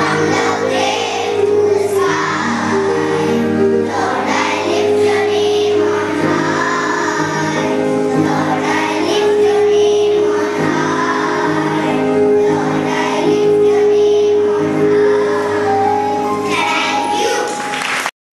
I love